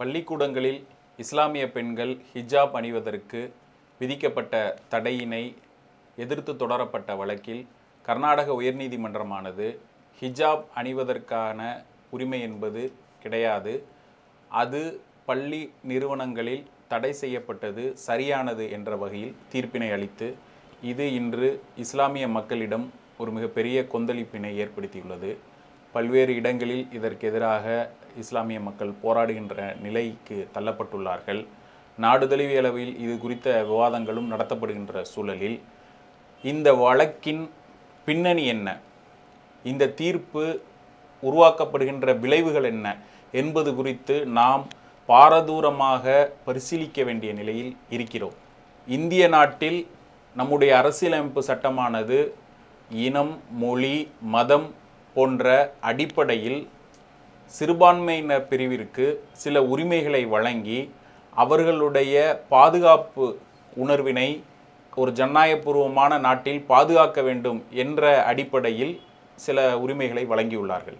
பள்ளிக்கூடங்களில் இஸ்லாமிய பெண்கள் ஹிஜாப் அணிவதற்கு விதிக்கப்பட்ட தடையினை எதிர்த்து தொடரப்பட்ட வழக்கில் கர்நாடக உயர்நீதிமன்றமானது ஹிஜாப் அணிவதற்கான உரிமை என்பது கிடையாது. அது பள்ளி நிறுவனங்களில் தடை செய்யப்பட்டது சரியானது என்ற வகையில் தீர்ப்பினை அளித்து இது இன்று இஸ்லாமிய மக்களிடம் ஒரு மிகப்பெரிய கொந்தளிப்பினை ஏற்படுத்தியுள்ளது. பல்வேறு இடங்களில் இதற்கு எதிராக இஸ்லாமிய மக்கள் போராடுகின்ற நிலைக்கு தள்ளப்பட்டுள்ளார்கள். நாடு தழுவிய அளவில் இது குறித்த விவாதங்களும் நடத்தப்படுகின்ற சூழலில் இந்த வழக்கின் பின்னணி என்ன? இந்த தீர்ப்பு உருவாக்கப்படுகின்ற விளைவுகள் என்ன? என்பது குறித்து நாம் பாரதூரமாக பரிசீலிக்க வேண்டிய நிலையில் இருக்கிறோம். இந்திய நாட்டில் நம்முடைய அரசியலமைப்பு சட்டமானது இனம் மொழி மதம் போன்ற அடிப்படையில் சிறுபான்மையினர் பிரிவிற்கு சில உரிமைகளை வழங்கி அவர்களுடைய பாதுகாப்பு உணர்வினை ஒரு ஜனநாயகபூர்வமான நாட்டில் பாதுகாக்க வேண்டும் என்ற அடிப்படையில் சில உரிமைகளை வழங்கியுள்ளார்கள்.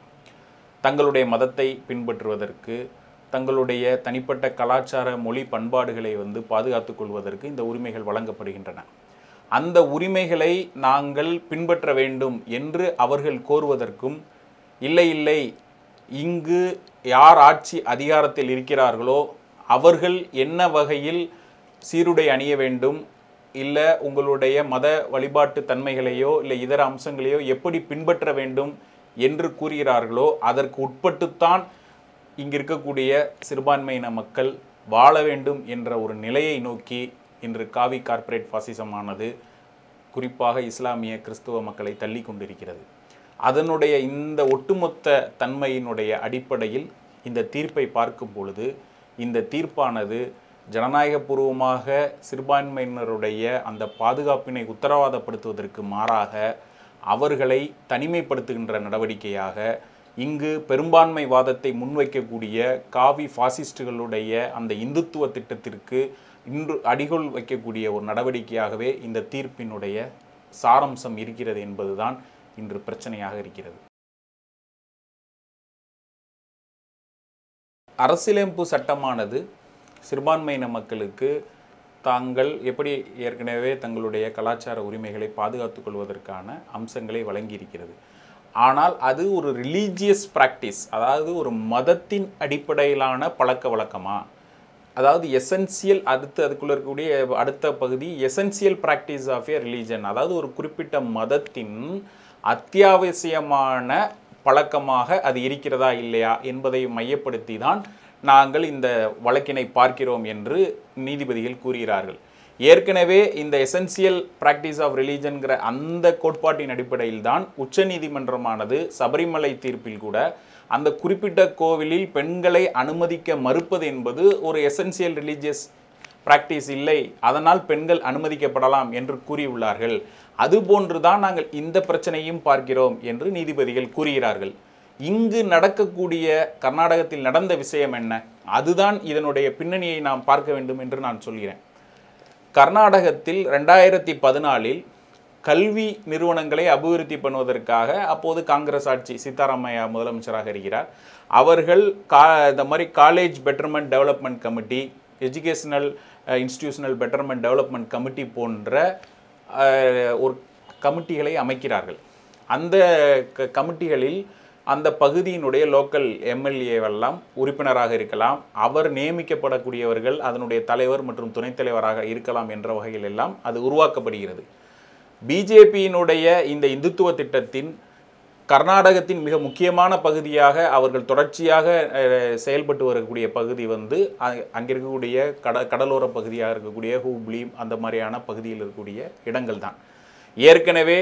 தங்களுடைய மதத்தை பின்பற்றுவதற்கு தங்களுடைய தனிப்பட்ட கலாச்சார மொழி பண்பாடுகளை வந்து பாதுகாத்து கொள்வதற்கு இந்த உரிமைகள் வழங்கப்படுகின்றன. அந்த உரிமைகளை நாங்கள் பின்பற்ற வேண்டும் என்று அவர்கள் கோருவதற்கும் இல்லை இல்லை இங்கு யார் ஆட்சி அதிகாரத்தில் இருக்கிறார்களோ அவர்கள் என்ன வகையில் சீருடை அணிய வேண்டும்? இல்லை உங்களுடைய மத வழிபாட்டு தன்மைகளையோ இல்லை இதர அம்சங்களையோ எப்படி பின்பற்ற வேண்டும் என்று கூறுகிறார்களோ அதற்கு உட்பட்டுத்தான் இங்கு இருக்கக்கூடிய சிறுபான்மையின மக்கள் வாழ வேண்டும் என்ற ஒரு நிலையை நோக்கி இன்று காவி கார்ப்பரேட் பாசிசமானது குறிப்பாக இஸ்லாமிய கிறிஸ்துவ மக்களை தள்ளி கொண்டிருக்கிறது. அதனுடைய இந்த ஒட்டுமொத்த தன்மையினுடைய அடிப்படையில் இந்த தீர்ப்பை பார்க்கும் பொழுது இந்த தீர்ப்பானது ஜனநாயகபூர்வமாக சிறுபான்மையினருடைய அந்த பாதுகாப்பினை உத்தரவாதப்படுத்துவதற்கு மாறாக அவர்களை தனிமைப்படுத்துகின்ற நடவடிக்கையாக இங்கு பெரும்பான்மை வாதத்தை முன்வைக்கக்கூடிய காவி ஃபாசிஸ்டுகளுடைய அந்த இந்துத்துவ திட்டத்திற்கு இன்று அடிகொள் வைக்கக்கூடிய ஒரு நடவடிக்கையாகவே இந்த தீர்ப்பினுடைய சாரம்சம் இருக்கிறது என்பதுதான் இன்று பிரச்சனையாக இருக்கிறது. அரசியலமைப்பு சட்டமானது சிறுபான்மையின மக்களுக்கு தாங்கள் எப்படி ஏற்கனவே தங்களுடைய கலாச்சார உரிமைகளை பாதுகாத்துக் கொள்வதற்கான அம்சங்களை வழங்கியிருக்கிறது. ஆனால் அது ஒரு ரிலீஜியஸ் ப்ராக்டிஸ் அதாவது ஒரு மதத்தின் அடிப்படையிலான பழக்க வழக்கமா? அதாவது எசென்சியல் அடுத்து அதுக்குள்ள இருக்கக்கூடிய அடுத்த பகுதி essential practice of a religion அதாவது ஒரு குறிப்பிட்ட மதத்தின் அத்தியாவசியமான பழக்கமாக அது இருக்கிறதா இல்லையா என்பதை மையப்படுத்தி தான் நாங்கள் இந்த வழக்கினை பார்க்கிறோம் என்று நீதிபதிகள் கூறுகிறார்கள். ஏற்கனவே இந்த எசென்சியல் பிராக்டிஸ் ஆஃப் ரிலீஜன்கிற அந்த கோட்பாட்டின் அடிப்படையில் தான் உச்சநீதிமன்றமானது சபரிமலை தீர்ப்பில் கூட அந்த குறிப்பிட்ட கோவிலில் பெண்களை அனுமதிக்க மறுப்பது என்பது ஒரு எசென்சியல் ரிலீஜியஸ் பிராக்டிஸ் இல்லை. அதனால் பெண்கள் அனுமதிக்கப்படலாம் என்று கூறியுள்ளார்கள். அதுபோன்றுதான் நாங்கள் இந்த பிரச்சனையும் பார்க்கிறோம் என்று நீதிபதிகள் கூறுகிறார்கள். இங்கு நடக்கக்கூடிய கர்நாடகத்தில் நடந்த விஷயம் என்ன? அதுதான் இதனுடைய பின்னணியை நாம் பார்க்க வேண்டும் என்று நான் சொல்கிறேன். கர்நாடகத்தில் ரெண்டாயிரத்தி பதினாலில் கல்வி நிறுவனங்களை அபிவிருத்தி பண்ணுவதற்காக அப்போது காங்கிரஸ் ஆட்சி சீதாராமையா முதலமைச்சராக இருக்கிறார். அவர்கள் கா இந்த மாதிரி college betterment development committee educational institutional betterment development committee போன்ற uh, ஒரு கமிட்டிகளை அமைக்கிறார்கள். அந்த க கமிட்டிகளில் அந்த பகுதியினுடைய லோக்கல் எம்எல்ஏவெல்லாம் உறுப்பினராக இருக்கலாம். அவர் நியமிக்கப்படக்கூடியவர்கள் அதனுடைய தலைவர் மற்றும் துணைத் தலைவராக இருக்கலாம் என்ற வகையில் எல்லாம் அது உருவாக்கப்படுகிறது. பிஜேபியினுடைய இந்த இந்துத்துவ திட்டத்தின் கர்நாடகத்தின் மிக முக்கியமான பகுதியாக அவர்கள் தொடர்ச்சியாக செயல்பட்டு வரக்கூடிய பகுதி வந்து அங்கே இருக்கக்கூடிய கட கடலோர பகுதியாக இருக்கக்கூடிய ஹூப்ளி அந்த மாதிரியான பகுதியில் இருக்கக்கூடிய இடங்கள் தான். ஏற்கனவே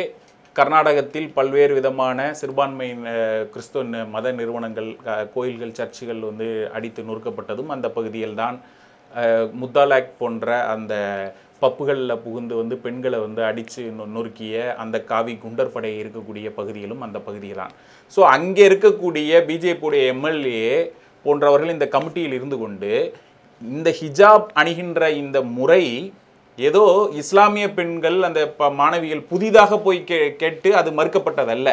கர்நாடகத்தில் பல்வேறு விதமான சிறுபான்மை அஹ், கிறிஸ்துவ மத நிறுவனங்கள் க- கோயில்கள் சர்ச்சுகள் வந்து அடித்து நொறுக்கப்பட்டதும் அந்த பகுதியில் தான் முத்தாலாக் போன்ற அந்த பப்புகளில் புகுந்து வந்து பெண்களை வந்து அடித்து நொறுக்கிய அந்த காவி குண்டர் படை இருக்கக்கூடிய பகுதியிலும் அந்த பகுதியில் தான் ஸோ அங்கே இருக்கக்கூடிய பிஜேபியுடைய எம்எல்ஏ போன்றவர்கள் இந்த கமிட்டியில் இருந்து கொண்டு இந்த ஹிஜாப் அணிகின்ற இந்த முறை ஏதோ இஸ்லாமிய பெண்கள் அந்த ப- மாணவிகள் புதிதாக போய் கே கேட்டு அது மறுக்கப்பட்டதல்ல.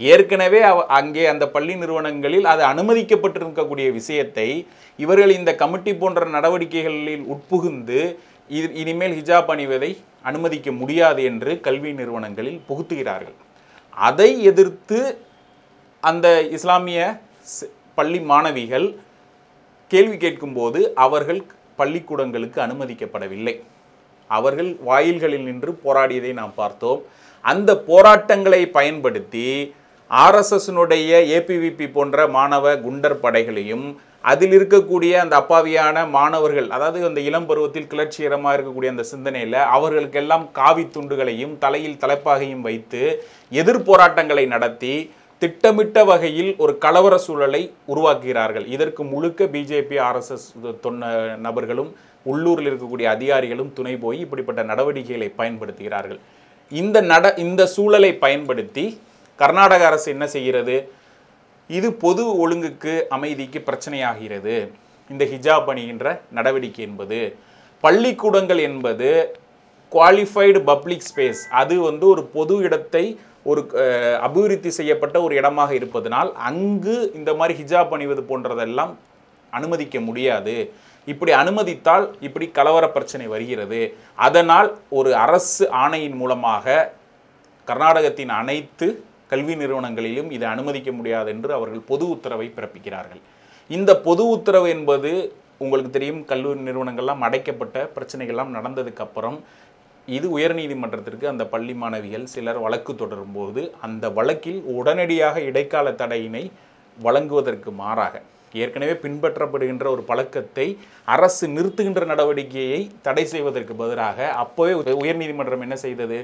ஏற்கனவே அவ- அங்கே அந்த பள்ளி நிறுவனங்களில் அது அனுமதிக்கப்பட்டிருக்கக்கூடிய விஷயத்தை இவர்கள் இந்த கமிட்டி போன்ற நடவடிக்கைகளில் உட்புகுந்து இது இனிமேல் ஹிஜாப் அணிவதை அனுமதிக்க முடியாது என்று கல்வி நிறுவனங்களில் புகுத்துகிறார்கள். அதை எதிர்த்து அந்த இஸ்லாமிய பள்ளி மாணவிகள் கேள்வி கேட்கும்போது அவர்கள் பள்ளிக்கூடங்களுக்கு அனுமதிக்கப்படவில்லை. அவர்கள் வாயில்களில் நின்று போராடியதை நாம் பார்த்தோம். அந்த போராட்டங்களை பயன்படுத்தி ஆர்எஸ்எஸ்னுடைய ஏபிவிபி போன்ற மாணவ குண்டர் படைகளையும் அதில் இருக்கக்கூடிய அந்த அப்பாவியான மாணவர்கள் அதாவது அந்த இளம் பருவத்தில் கிளர்ச்சிகரமாக இருக்கக்கூடிய அந்த சிந்தனையில் அவர்களுக்கெல்லாம் காவி துண்டுகளையும் தலையில் தலைப்பாகையும் வைத்து எதிர் போராட்டங்களை நடத்தி திட்டமிட்ட வகையில் ஒரு கலவர சூழலை உருவாக்குகிறார்கள். இதற்கு முழுக்க பிஜேபி ஆர்எஸ்எஸ் தொன்ன நபர்களும் உள்ளூரில் இருக்கக்கூடிய அதிகாரிகளும் துணை போய் இப்படிப்பட்ட நடவடிக்கைகளை பயன்படுத்துகிறார்கள். இந்த நட இந்த சூழலை பயன்படுத்தி கர்நாடக அரசு என்ன செய்கிறது? இது பொது ஒழுங்குக்கு அமைதிக்கு பிரச்சனையாகிறது. இந்த ஹிஜாப் அணிகின்ற நடவடிக்கை என்பது பள்ளிக்கூடங்கள் என்பது குவாலிஃபைடு பப்ளிக் ஸ்பேஸ் அது வந்து ஒரு பொது இடத்தை ஒரு அபிவிருத்தி செய்யப்பட்ட ஒரு இடமாக இருப்பதனால் அங்கு இந்த மாதிரி ஹிஜாப் அணிவது போன்றதெல்லாம் அனுமதிக்க முடியாது. இப்படி அனுமதித்தால் இப்படி கலவர பிரச்சனை வருகிறது. அதனால் ஒரு அரசு ஆணையின் மூலமாக கர்நாடகத்தின் அனைத்து கல்வி நிறுவனங்களிலும் இது அனுமதிக்க முடியாது என்று அவர்கள் பொது உத்தரவை பிறப்பிக்கிறார்கள். இந்த பொது உத்தரவு என்பது உங்களுக்கு தெரியும் கல்லூரி நிறுவனங்கள்லாம் அடைக்கப்பட்ட பிரச்சனைகள்லாம் நடந்ததுக்கு அப்புறம் இது உயர்நீதிமன்றத்திற்கு அந்த பள்ளி மாணவிகள் சிலர் வழக்கு தொடரும்போது அந்த வழக்கில் உடனடியாக இடைக்கால தடையினை வழங்குவதற்கு மாறாக ஏற்கனவே பின்பற்றப்படுகின்ற ஒரு பழக்கத்தை அரசு நிறுத்துகின்ற நடவடிக்கையை தடை செய்வதற்கு பதிலாக அப்போவே உயர்நீதிமன்றம் என்ன செய்தது?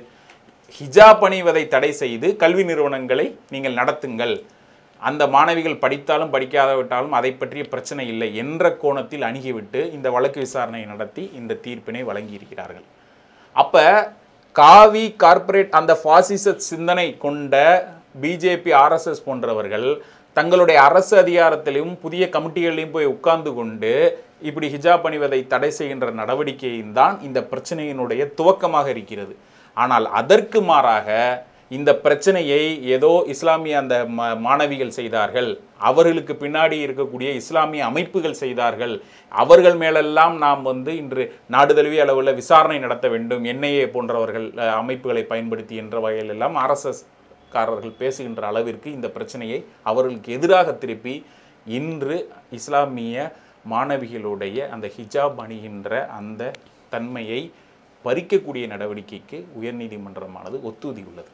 ஹிஜாப் அணிவதை தடை செய்து கல்வி நிறுவனங்களை நீங்கள் நடத்துங்கள். அந்த மாணவிகள் படித்தாலும் படிக்காதவிட்டாலும் அதை பற்றிய பிரச்சனை இல்லை என்ற கோணத்தில் அணுகிவிட்டு இந்த வழக்கு விசாரணையை நடத்தி இந்த தீர்ப்பினை வழங்கியிருக்கிறார்கள். அப்போ காவி கார்ப்பரேட் அந்த ஃபாசிச சிந்தனை கொண்ட பிஜேபி ஆர்எஸ்எஸ் போன்றவர்கள் தங்களுடைய அரசு அதிகாரத்திலையும் புதிய கமிட்டிகளையும் போய் உட்கார்ந்து கொண்டு இப்படி ஹிஜாப் அணிவதை தடை செய்கின்ற நடவடிக்கையும் தான் இந்த பிரச்சனையினுடைய துவக்கமாக இருக்கிறது. ஆனால் அதற்கு மாறாக இந்த பிரச்சனையை ஏதோ இஸ்லாமிய அந்த மாணவிகள் செய்தார்கள் அவர்களுக்கு பின்னாடி இருக்கக்கூடிய இஸ்லாமிய அமைப்புகள் செய்தார்கள் அவர்கள் மேலெல்லாம் நாம் வந்து இன்று நாடுதழுவிய அளவில் விசாரணை நடத்த வேண்டும் என்ஐஏ போன்றவர்கள் அமைப்புகளை பயன்படுத்தி என்ற வகையில் எல்லாம் ஆர்எஸ்எஸ் காரர்கள் பேசுகின்ற அளவிற்கு இந்த பிரச்சனையை அவர்களுக்கு எதிராக திருப்பி இன்று இஸ்லாமிய மாணவிகளுடைய அந்த ஹிஜாப் அணிகின்ற அந்த தன்மையை பறிக்கக்கூடிய நடவடிக்கைக்கு உயர்நீதிமன்றமானது ஒத்துதியுள்ளது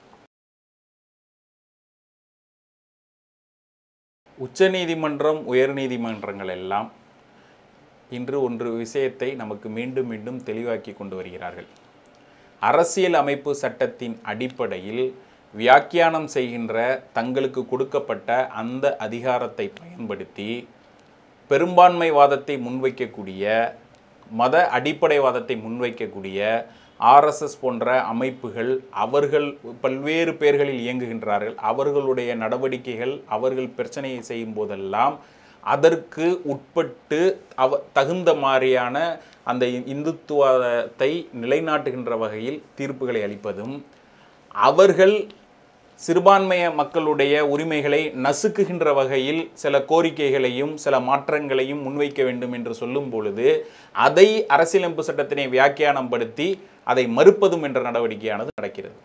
உச்சநீதிமன்றம் உயர்நீதிமன்றங்கள் எல்லாம் இன்று ஒன்று விஷயத்தை நமக்கு மீண்டும் மீண்டும் தெளிவாக்கி கொண்டு வருகிறார்கள். அரசியல் அமைப்பு சட்டத்தின் அடிப்படையில் வியாக்கியானம் செய்கின்ற தங்களுக்கு கொடுக்கப்பட்ட அந்த அதிகாரத்தை பயன்படுத்தி பெரும்பான்மைவாதத்தை முன்வைக்கக்கூடிய மத அடிப்படைவாதத்தை முன்வைக்கக்கூடிய ஆர்எஸ்எஸ் போன்ற அமைப்புகள் அவர்கள் பல்வேறு பெயர்களில் இயங்குகின்றார்கள். அவர்களுடைய நடவடிக்கைகள் அவர்கள் பிரச்சனையை செய்யும் போதெல்லாம் அதற்கு உட்பட்டு அவ தகுந்த மாதிரியான அந்த இந்துத்துவத்தை நிலைநாட்டுகின்ற வகையில் தீர்ப்புகளை அளிப்பதும் அவர்கள் சிறுபான்மைய மக்களுடைய உரிமைகளை நசுக்குகின்ற வகையில் சில கோரிக்கைகளையும் சில மாற்றங்களையும் முன்வைக்க வேண்டும் என்று சொல்லும் பொழுது அதை அரசியலமைப்பு சட்டத்தினை வியாக்கியானம் படுத்தி அதை மறுப்பதும் என்ற நடவடிக்கையானது நடக்கிறது.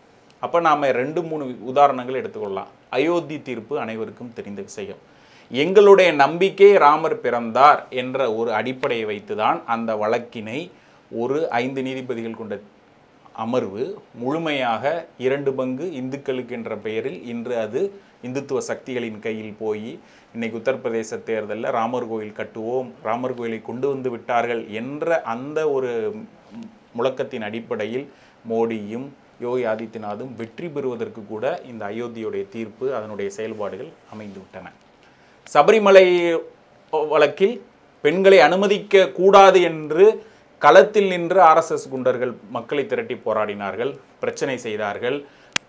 அப்போ நாம் ரெண்டு மூணு உதாரணங்கள் எடுத்துக்கொள்ளலாம். அயோத்தி தீர்ப்பு அனைவருக்கும் தெரிந்த விஷயம். எங்களுடைய நம்பிக்கை ராமர் பிறந்தார் என்ற ஒரு அடிப்படையை வைத்துதான் அந்த வழக்கினை ஒரு ஐந்து நீதிபதிகள் கொண்ட அமர்வு முழுமையாக இரண்டு பங்கு இந்துக்களுக்கு என்ற பெயரில் இன்று அது இந்துத்துவ சக்திகளின் கையில் போய் இன்னைக்கு உத்தரப்பிரதேச தேர்தலில் ராமர் கோயில் கட்டுவோம் ராமர் கோயிலை கொண்டு வந்து விட்டார்கள் என்ற அந்த ஒரு முழக்கத்தின் அடிப்படையில் மோடியும் யோகி ஆதித்யநாத்தும் வெற்றி பெறுவதற்கு கூட இந்த அயோத்தியுடைய தீர்ப்பு அதனுடைய செயல்பாடுகள் அமைந்துவிட்டன சபரிமலை வழக்கில் பெண்களை அனுமதிக்க கூடாது என்று களத்தில் நின்று ஆர்எஸ்எஸ் குண்டர்கள் மக்களை திரட்டி போராடினார்கள் பிரச்சனை செய்தார்கள்.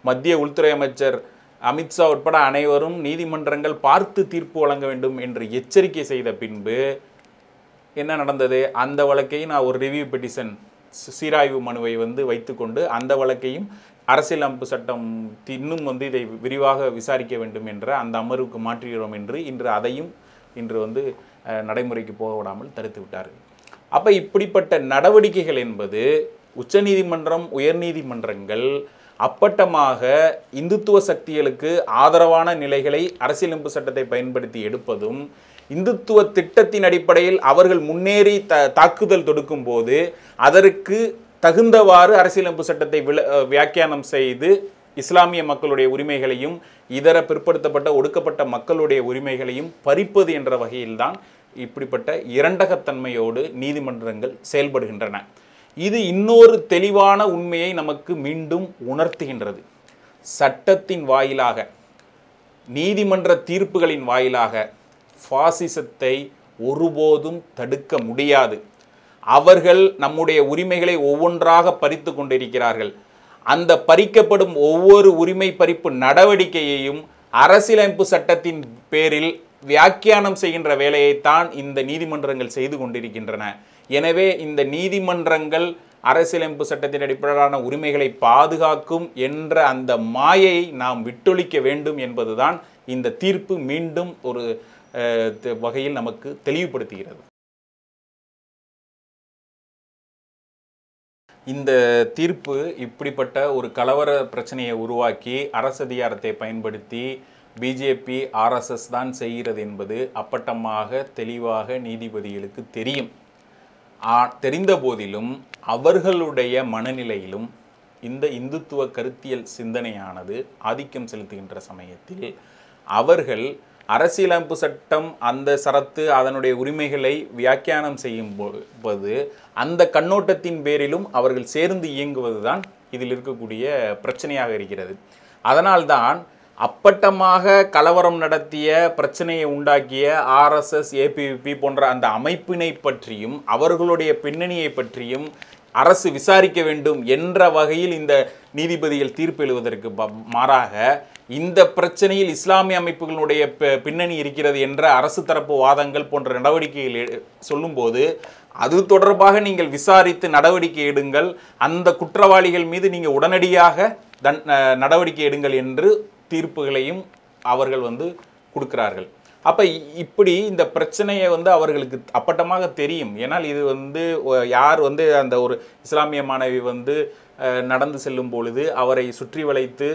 மத்திய உள்துறை அமைச்சர் அமித்ஷா உட்பட அனைவரும் நீதிமன்றங்கள் பார்த்து தீர்ப்பு வழங்க வேண்டும் என்று எச்சரிக்கை செய்த பின்பு என்ன நடந்தது? அந்த வழக்கை நான் ஒரு ரிவ்யூ பெட்டிஷன் சீராய்வு மனுவை வந்து வைத்துக்கொண்டு அந்த வழக்கையும் அரசியலமைப்பு சட்டம் இன்னும் வந்து இதை விரிவாக விசாரிக்க வேண்டும் என்ற அந்த அமர்வுக்கு மாற்றுகிறோம் என்று இன்று அதையும் இன்று வந்து நடைமுறைக்கு போக விடாமல் தடுத்து விட்டார்கள். அப்போ இப்படிப்பட்ட நடவடிக்கைகள் என்பது உச்சநீதிமன்றம் உயர்நீதிமன்றங்கள் அப்பட்டமாக இந்துத்துவ சக்திகளுக்கு ஆதரவான நிலைகளை அரசியலமைப்பு சட்டத்தை பயன்படுத்தி எடுப்பதும் இந்துத்துவ திட்டத்தின் அடிப்படையில் அவர்கள் முன்னேறி த தாக்குதல் தொடுக்கும் போது அதற்கு தகுந்தவாறு அரசியலமைப்பு சட்டத்தை விள வியாக்கியானம் செய்து இஸ்லாமிய மக்களுடைய உரிமைகளையும் இதர பிற்படுத்தப்பட்ட ஒடுக்கப்பட்ட மக்களுடைய உரிமைகளையும் பறிப்பது என்ற வகையில்தான் இப்படிப்பட்ட இரண்டகத்தன்மையோடு நீதிமன்றங்கள் செயல்படுகின்றன. இது இன்னொரு தெளிவான உண்மையை நமக்கு மீண்டும் உணர்த்துகின்றது. சட்டத்தின் வாயிலாக நீதிமன்ற தீர்ப்புகளின் வாயிலாக ஃபாசிசத்தை ஒருபோதும் தடுக்க முடியாது. அவர்கள் நம்முடைய உரிமைகளை ஒவ்வொன்றாக பறித்து கொண்டிருக்கிறார்கள். அந்த பறிக்கப்படும் ஒவ்வொரு உரிமை பறிப்பு நடவடிக்கையையும் அரசியலமைப்பு சட்டத்தின் பேரில் வியாக்கியானம் செய்கின்ற வேலையைத்தான் இந்த நீதிமன்றங்கள் செய்து கொண்டிருக்கின்றன. எனவே இந்த நீதிமன்றங்கள் அரசியலமைப்பு சட்டத்தின் அடிப்படையிலான உரிமைகளை பாதுகாக்கும் என்ற அந்த மாயையை நாம் விட்டொழிக்க வேண்டும் என்பதுதான் இந்த தீர்ப்பு மீண்டும் ஒரு வகையில் நமக்கு தெளிவுபடுத்துகிறது. இந்த தீர்ப்பு இப்படிப்பட்ட ஒரு கலவர பிரச்சனையை உருவாக்கி அரசு அதிகாரத்தை பயன்படுத்தி பிஜேபி ஆர்எஸ்எஸ் தான் செய்கிறது என்பது அப்பட்டமாக தெளிவாக நீதிபதிகளுக்கு தெரியும். தெரிந்த போதிலும் அவர்களுடைய மனநிலையிலும் இந்த இந்துத்துவ கருத்தியல் சிந்தனையானது ஆதிக்கம் செலுத்துகின்ற சமயத்தில் அவர்கள் அரசியலமைப்பு சட்டம் அந்த சரத்து அதனுடைய உரிமைகளை வியாக்கியானம் செய்யும் போது அந்த கண்ணோட்டத்தின் பேரிலும் அவர்கள் சேர்ந்து இயங்குவதுதான் இதில் இருக்கக்கூடிய பிரச்சனையாக இருக்கிறது. அதனால்தான் அப்பட்டமாக கலவரம் நடத்திய பிரச்சனையை உண்டாக்கிய ஆர்எஸ்எஸ் ஏபிவிபி போன்ற அந்த அமைப்பினை பற்றியும் அவர்களுடைய பின்னணியை பற்றியும் அரசு விசாரிக்க வேண்டும் என்ற வகையில் இந்த நீதிபதிகள் தீர்ப்பு எழுவதற்கு மாறாக இந்த பிரச்சனையில் இஸ்லாமிய அமைப்புகளுடைய பின்னணி இருக்கிறது என்ற அரசு தரப்பு வாதங்கள் போன்ற நடவடிக்கைகள் எ- சொல்லும்போது அது தொடர்பாக நீங்கள் விசாரித்து நடவடிக்கை எடுங்கள். அந்த குற்றவாளிகள் மீது நீங்கள் உடனடியாக தன் நடவடிக்கை எடுங்கள் என்று தீர்ப்புகளையும் அவர்கள் வந்து கொடுக்கிறார்கள். அப்போ இப்படி இந்த பிரச்சனையை வந்து அவர்களுக்கு அப்பட்டமாக தெரியும். ஏன்னால் இது வந்து யார் வந்து அந்த ஒரு இஸ்லாமிய மாணவி வந்து நடந்து செல்லும் பொழுது அவரை சுற்றி வளைத்து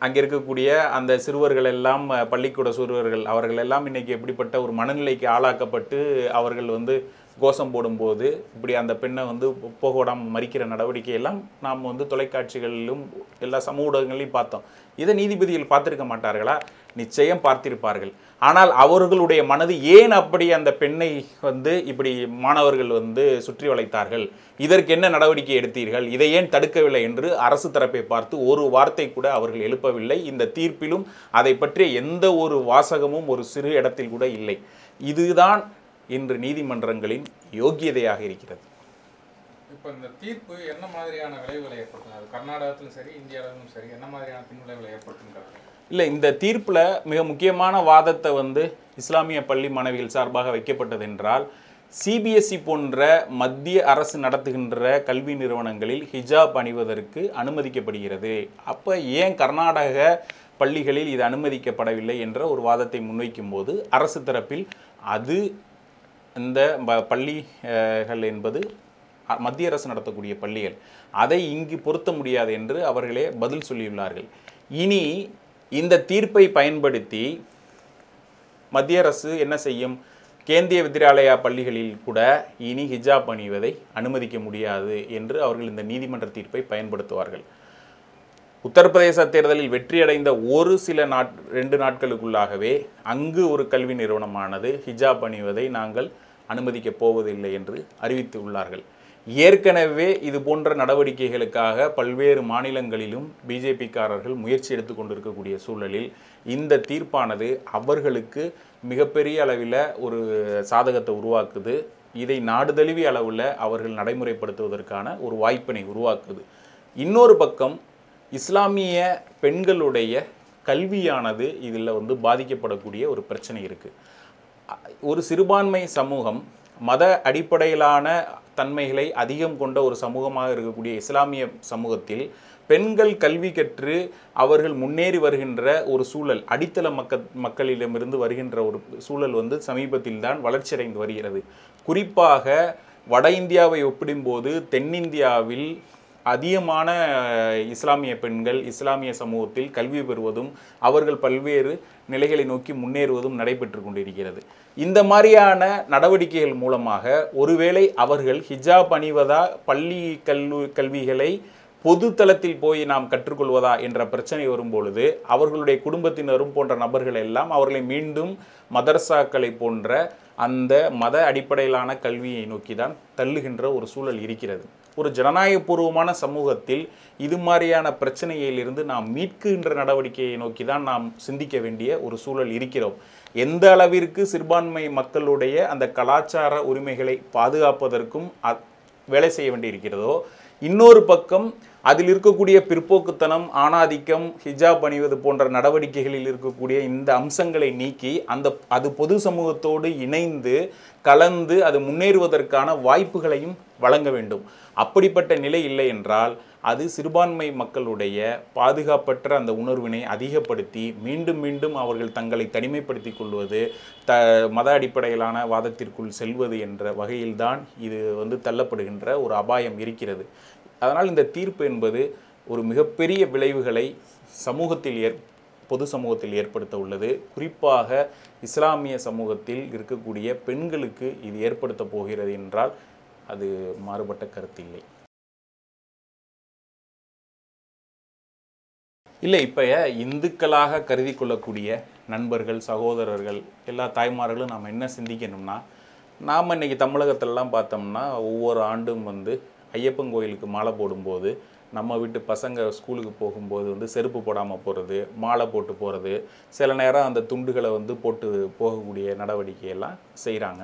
அங்கே இருக்கக்கூடிய அந்த சிறுவர்கள் எல்லாம் பள்ளிக்கூட சிறுவர்கள் அவர்கள் எல்லாம் இன்னைக்கு எப்படிப்பட்ட ஒரு மனநிலைக்கு ஆளாக்கப்பட்டு அவர்கள் வந்து கோஷம் போடும்போது இப்படி அந்த பெண்ணை வந்து போக விடாமல் மறிக்கிற நடவடிக்கையெல்லாம் நாம் வந்து தொலைக்காட்சிகளிலும் எல்லா சமூக ஊடகங்களையும் பார்த்தோம். இதை நீதிபதிகள் பார்த்திருக்க மாட்டார்களா? நிச்சயம் பார்த்திருப்பார்கள். ஆனால் அவர்களுடைய மனது ஏன் அப்படி அந்த பெண்ணை வந்து இப்படி மாணவர்கள் வந்து சுற்றி வளைத்தார்கள்? இதற்கு என்ன நடவடிக்கை எடுத்தீர்கள்? இதை ஏன் தடுக்கவில்லை என்று அரசு தரப்பை பார்த்து ஒரு வார்த்தை கூட அவர்கள் எழுப்பவில்லை. இந்த தீர்ப்பிலும் அதை பற்றிய எந்த ஒரு வாசகமும் ஒரு சிறு இடத்தில் கூட இல்லை. இதுதான் இன்று நீதிமன்றங்களின் யோக்கியதையாக இருக்கிறது. இப்போ இந்த தீர்ப்பு என்ன மாதிரியான விளைவுகளை ஏற்படுத்தும்? அது கர்நாடகத்திலும் சரி இந்தியாவிலும் சரி என்ன மாதிரியான பின்விளைவுகளை ஏற்படுத்துங்கிறது இல்லை இந்த தீர்ப்பில் மிக முக்கியமான வாதத்தை வந்து இஸ்லாமிய பள்ளி மாணவிகள் சார்பாக வைக்கப்பட்டது என்றால் சிபிஎஸ்இ போன்ற மத்திய அரசு நடத்துகின்ற கல்வி நிறுவனங்களில் ஹிஜாப் அணிவதற்கு அனுமதிக்கப்படுகிறது. அப்போ ஏன் கர்நாடக பள்ளிகளில் இது அனுமதிக்கப்படவில்லை என்ற ஒரு வாதத்தை முன்வைக்கும் போது அரசு தரப்பில் அது இந்த ப- பள்ளிகள் என்பது மத்திய அரசு நடத்தக்கூடிய பள்ளிகள் அதை இங்கு பொருத்த முடியாது என்று அவர்களே பதில் சொல்லியுள்ளார்கள். இனி இந்த தீர்ப்பை பயன்படுத்தி மத்திய அரசு என்ன செய்யும்? கேந்திய வித்யாலயா பள்ளிகளில் கூட இனி ஹிஜாப் அணிவதை அனுமதிக்க முடியாது என்று அவர்கள் இந்த நீதிமன்ற தீர்ப்பை பயன்படுத்துவார்கள். உத்தரப்பிரதேச தேர்தலில் வெற்றியடைந்த ஒரு சில நாட் ரெண்டு நாட்களுக்குள்ளாகவே அங்கு ஒரு கல்வி நிறுவனமானது ஹிஜாப் அணிவதை நாங்கள் அனுமதிக்கப் போவதில்லை என்று அறிவித்து உள்ளார்கள் ஏற்கனவே இது போன்ற நடவடிக்கைகளுக்காக பல்வேறு மாநிலங்களிலும் பிஜேபிக்காரர்கள் முயற்சி எடுத்து கொண்டிருக்கக்கூடிய சூழலில் இந்த தீர்ப்பானது அவர்களுக்கு மிகப்பெரிய அளவில் ஒரு சாதகத்தை உருவாக்குது. இதை நாடு தழுவிய அளவில் அவர்கள் நடைமுறைப்படுத்துவதற்கான ஒரு வாய்ப்பினை உருவாக்குது. இன்னொரு பக்கம் இஸ்லாமிய பெண்களுடைய கல்வியானது இதில் வந்து பாதிக்கப்படக்கூடிய ஒரு பிரச்சனை இருக்குது ஒரு சிறுபான்மை சமூகம் மத அடிப்படையிலான தன்மைகளை அதிகம் கொண்ட ஒரு சமூகமாக இருக்கக்கூடிய இஸ்லாமிய சமூகத்தில் பெண்கள் கல்வி கற்று அவர்கள் முன்னேறி வருகின்ற ஒரு சூழல் அடித்தள மக்க மக்களிடமிருந்து வருகின்ற ஒரு சூழல் வந்து சமீபத்தில் தான் வளர்ச்சியடைந்து வருகிறது. குறிப்பாக வட இந்தியாவை ஒப்பிடும்போது தென்னிந்தியாவில் அதிகமான இஸ்லாமிய பெண்கள் இஸ்லாமிய சமூகத்தில் கல்வி பெறுவதும் அவர்கள் பல்வேறு நிலைகளை நோக்கி முன்னேறுவதும் நடைபெற்று கொண்டிருக்கிறது. இந்த மாதிரியான நடவடிக்கைகள் மூலமாக ஒருவேளை அவர்கள் ஹிஜாப் அணிவதா பள்ளி கல்வி கல்விகளை பொது தளத்தில் போய் நாம் கற்றுக்கொள்வதா என்ற பிரச்சனை வரும்பொழுது அவர்களுடைய குடும்பத்தினரும் போன்ற நபர்கள் எல்லாம் அவர்களை மீண்டும் மதரசாக்களை போன்ற அந்த மத அடிப்படையிலான கல்வியை நோக்கி தான் தள்ளுகின்ற ஒரு சூழல் இருக்கிறது. ஒரு ஜனநாயகபூர்வமான சமூகத்தில் இது மாதிரியான பிரச்சனையிலிருந்து நாம் மீட்கின்ற நடவடிக்கையை நோக்கி தான் நாம் சிந்திக்க வேண்டிய ஒரு சூழல் இருக்கிறோம். எந்த அளவிற்கு சிறுபான்மை மக்களுடைய அந்த கலாச்சார உரிமைகளை பாதுகாப்பதற்கும் அ- வேலை செய்ய வேண்டியிருக்கிறதோ இன்னொரு பக்கம் அதில் இருக்கக்கூடிய பிற்போக்குத்தனம் ஆணாதிக்கம் ஹிஜாப் அணிவது போன்ற நடவடிக்கைகளில் இருக்கக்கூடிய இந்த அம்சங்களை நீக்கி அந்த அது பொது சமூகத்தோடு இணைந்து கலந்து அது முன்னேறுவதற்கான வாய்ப்புகளையும் வழங்க வேண்டும். அப்படிப்பட்ட நிலை இல்லை என்றால் அது சிறுபான்மை மக்களுடைய பாதுகாப்பற்ற அந்த உணர்வினை அதிகப்படுத்தி மீண்டும் மீண்டும் அவர்கள் தங்களை தனிமைப்படுத்திக் கொள்வது த மத அடிப்படையிலான வாதத்திற்குள் செல்வது என்ற வகையில்தான் இது வந்து தள்ளப்படுகின்ற ஒரு அபாயம் இருக்கிறது. அதனால் இந்த தீர்ப்பு என்பது ஒரு மிகப்பெரிய விளைவுகளை சமூகத்தில் ஏற் பொது சமூகத்தில் ஏற்படுத்த உள்ளது. குறிப்பாக இஸ்லாமிய சமூகத்தில் இருக்கக்கூடிய பெண்களுக்கு இது ஏற்படுத்த போகிறது என்றால் அது மாறுபட்ட கருத்து இல்லை. இல்லை இப்போ இந்துக்களாக கருதி கொள்ளக்கூடிய நண்பர்கள் சகோதரர்கள் எல்லா தாய்மார்களும் நாம் என்ன சிந்திக்கணும்னா நாம் இன்னைக்கு தமிழகத்திலலாம் பார்த்தோம்னா ஒவ்வொரு ஆண்டும் வந்து ஐயப்பன் கோயிலுக்கு மாலை போடும்போது நம்ம வீட்டு பசங்க ஸ்கூலுக்கு போகும்போது வந்து செருப்பு போடாமல் போகிறது மாலை போட்டு போகிறது சில நேரம் அந்த துண்டுகளை வந்து போட்டு போகக்கூடிய நடவடிக்கையெல்லாம் செய்கிறாங்க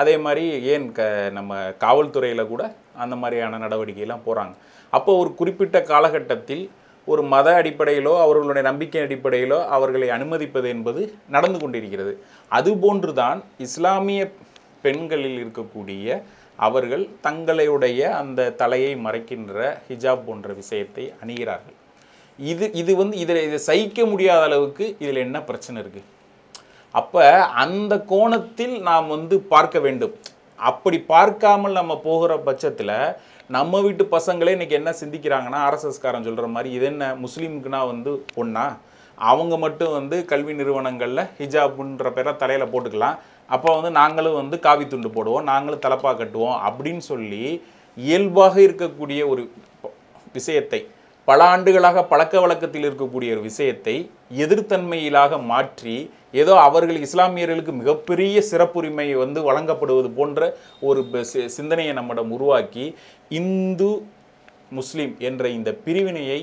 அதே மாதிரி ஏன் க நம்ம காவல்துறையில் கூட அந்த மாதிரியான நடவடிக்கையெல்லாம் போகிறாங்க அப்போ ஒரு குறிப்பிட்ட காலகட்டத்தில் ஒரு மத அடிப்படையிலோ அவர்களுடைய நம்பிக்கை அடிப்படையிலோ அவர்களை அனுமதிப்பது என்பது நடந்து கொண்டிருக்கிறது. அதுபோன்றுதான் இஸ்லாமிய பெண்களில் இருக்கக்கூடிய அவர்கள் தங்களுடைய அந்த தலையை மறைக்கின்ற ஹிஜாப் போன்ற விஷயத்தை அணிகிறார்கள். இது இது வந்து இதில் இதை சகிக்க முடியாத அளவுக்கு இதில் என்ன பிரச்சனை இருக்குது அப்போ அந்த கோணத்தில் நாம் வந்து பார்க்க வேண்டும். அப்படி பார்க்காமல் நம்ம போகிற பட்சத்தில் நம்ம வீட்டு பசங்களே இன்னைக்கு என்ன சிந்திக்கிறாங்கன்னா ஆர்எஸ்எஸ்காரன் சொல்கிற மாதிரி இது என்ன முஸ்லீமுக்குனா வந்து பொண்ணா? அவங்க மட்டும் வந்து கல்வி நிறுவனங்களில் ஹிஜாப்ன்ற பேரை தலையில் போட்டுக்கலாம். அப்போ வந்து நாங்களும் வந்து காவி துண்டு போடுவோம் நாங்களும் தலப்பா கட்டுவோம் அப்படின்னு சொல்லி இயல்பாக இருக்கக்கூடிய ஒரு விஷயத்தை பல ஆண்டுகளாக பழக்க வழக்கத்தில் இருக்கக்கூடிய ஒரு விஷயத்தை எதிர்த்தன்மையிலாக மாற்றி ஏதோ அவர்கள் இஸ்லாமியர்களுக்கு மிகப்பெரிய சிறப்புரிமை வந்து வழங்கப்படுவது போன்ற ஒரு சி- சிந்தனையை நம்மிடம் உருவாக்கி இந்து முஸ்லீம் என்ற இந்த பிரிவினையை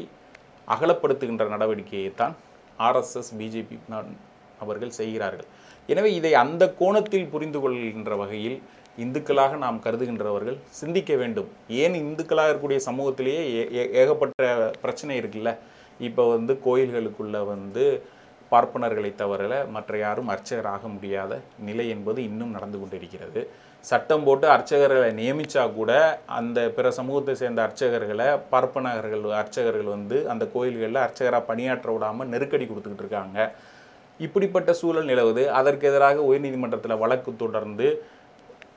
அகலப்படுத்துகின்ற நடவடிக்கையை தான் ஆர்எஸ்எஸ் பிஜேபி அவர்கள் செய்கிறார்கள். எனவே இதை அந்த கோணத்தில் புரிந்து கொள்கின்ற வகையில் இந்துக்களாக நாம் கருதுகின்றவர்கள் சிந்திக்க வேண்டும். ஏன் இந்துக்களாக இருக்கக்கூடிய சமூகத்திலேயே ஏ- ஏ- ஏகப்பட்ட பிரச்சனை இருக்குல்ல? இப்போ வந்து கோயில்களுக்குள்ள வந்து பார்ப்பனர்களை தவிர மற்ற யாரும் அர்ச்சகர் ஆக முடியாத நிலை என்பது இன்னும் நடந்து கொண்டிருக்கிறது. சட்டம் போட்டு அர்ச்சகர்களை நியமித்தா கூட அந்த பிற சமூகத்தை சேர்ந்த அர்ச்சகர்களை பார்ப்பனர்கள் அர்ச்சகர்கள் வந்து அந்த கோயில்களில் அர்ச்சகராக பணியாற்ற விடாமல் நெருக்கடி கொடுத்துக்கிட்டு இருக்காங்க. இப்படிப்பட்ட சூழல் நிலவுது. அதற்கு எதிராக உயர்நீதிமன்றத்தில் வழக்கு தொடர்ந்து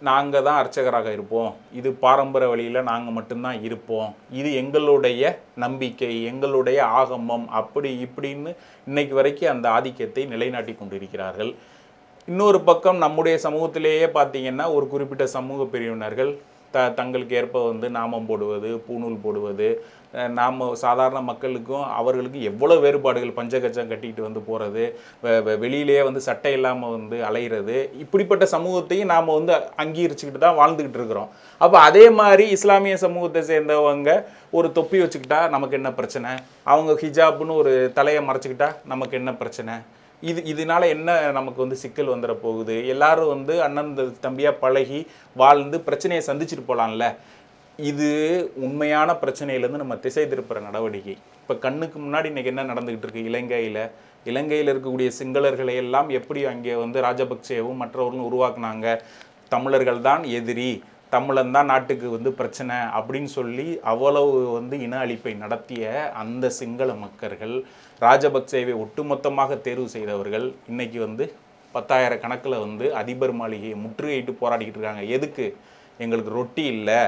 நாங்கள் தான் அர்ச்சகராக இருப்போம். இது பாரம்பரிய வழியில் நாங்கள் மட்டும்தான் இருப்போம். இது எங்களுடைய நம்பிக்கை எங்களுடைய ஆகமம் அப்படி இப்படின்னு இன்னைக்கு வரைக்கும் அந்த ஆதிக்கத்தை நிலைநாட்டி கொண்டிருக்கிறார்கள். இன்னொரு பக்கம் நம்முடைய சமூகத்திலேயே பார்த்தீங்கன்னா ஒரு குறிப்பிட்ட சமூக பிரிவினர்கள் த தங்களுக்கு ஏற்ப வந்து நாமம் போடுவது பூநூல் போடுவது நாம் சாதாரண மக்களுக்கும் அவர்களுக்கும் எவ்வளோ வேறுபாடுகள் பஞ்சகச்சம் கட்டிக்கிட்டு வந்து போகிறது வெளியிலேயே வந்து சட்டை இல்லாமல் வந்து அலைகிறது இப்படிப்பட்ட சமூகத்தையும் நாம் வந்து அங்கீகரிச்சுக்கிட்டு தான் வாழ்ந்துக்கிட்டு இருக்கிறோம். அப்போ அதே மாதிரி இஸ்லாமிய சமூகத்தை சேர்ந்தவங்க ஒரு தொப்பி வச்சுக்கிட்டா நமக்கு என்ன பிரச்சனை? அவங்க ஹிஜாப்னு ஒரு தலையை மறைச்சிக்கிட்டா நமக்கு என்ன பிரச்சனை? இது இதனால என்ன நமக்கு வந்து சிக்கல் வந்துட போகுது? எல்லாரும் வந்து அண்ணன் தம்பியாக பழகி வாழ்ந்து பிரச்சனையை சந்திச்சுட்டு போகலாம்ல இது உண்மையான பிரச்சனையிலேருந்து நம்ம திசை திருப்புற நடவடிக்கை. இப்போ கண்ணுக்கு முன்னாடி இன்னைக்கு என்ன நடந்துக்கிட்டு இருக்கு இலங்கையில் இலங்கையில் இருக்கக்கூடிய சிங்களர்களை எல்லாம் எப்படி அங்கே வந்து ராஜபக்சேவும் மற்றவர்களும் உருவாக்குனாங்க? தமிழர்கள் தான் எதிரி. தமிழன் தான் நாட்டுக்கு வந்து பிரச்சனை அப்படின்னு சொல்லி அவ்வளவு வந்து இன அழிப்பை நடத்திய அந்த சிங்கள மக்கர்கள் ராஜபக்சேவை ஒட்டுமொத்தமாக தேர்வு செய்தவர்கள் இன்றைக்கி வந்து பத்தாயிர கணக்கில் வந்து அதிபர் மாளிகையை முற்றுகையிட்டு போராடிக்கிட்டு இருக்காங்க. எதுக்கு? எங்களுக்கு ரொட்டி இல்லை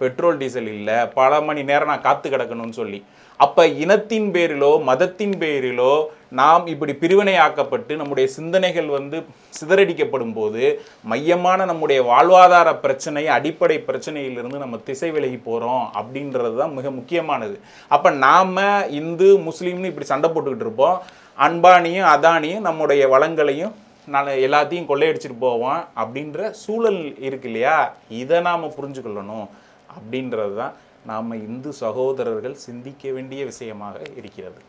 பெட்ரோல் டீசல் இல்லை பல மணி நேரம் நான் காத்து கிடக்கணும்னு சொல்லி. அப்போ இனத்தின் பேரிலோ மதத்தின் பேரிலோ நாம் இப்படி பிரிவினையாக்கப்பட்டு நம்முடைய சிந்தனைகள் வந்து சிதறடிக்கப்படும் போது மையமான நம்முடைய வாழ்வாதார பிரச்சனை அடிப்படை பிரச்சனையிலிருந்து நம்ம திசை விலகி போகிறோம் அப்படின்றது தான் மிக முக்கியமானது. அப்போ நாம் இந்து முஸ்லீம்னு இப்படி சண்டை போட்டுக்கிட்டு இருப்போம். அன்பானியும் அதானியும் நம்முடைய வளங்களையும் நான் எல்லாத்தையும் கொள்ளையடிச்சிட்டு போவோம் அப்படின்ற சூழல் இருக்கு இல்லையா? இதை நாம் புரிஞ்சுக்கொள்ளணும் அப்படின்றது தான் நாம் இந்து சகோதரர்கள் சிந்திக்க வேண்டிய விஷயமாக இருக்கிறது.